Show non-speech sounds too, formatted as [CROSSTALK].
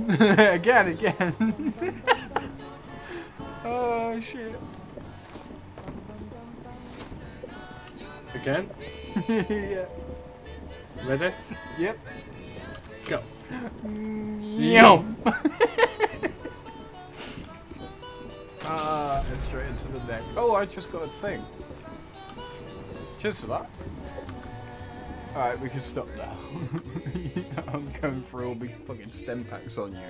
[LAUGHS] again, again. [LAUGHS] oh shit. Again? [LAUGHS] yeah. Ready? Yep. Go. Yum. Ah, and straight into the deck. Oh, I just got a thing. Cheers for that. Alright, we can stop now. I'm going through all big fucking Stimpaks on you.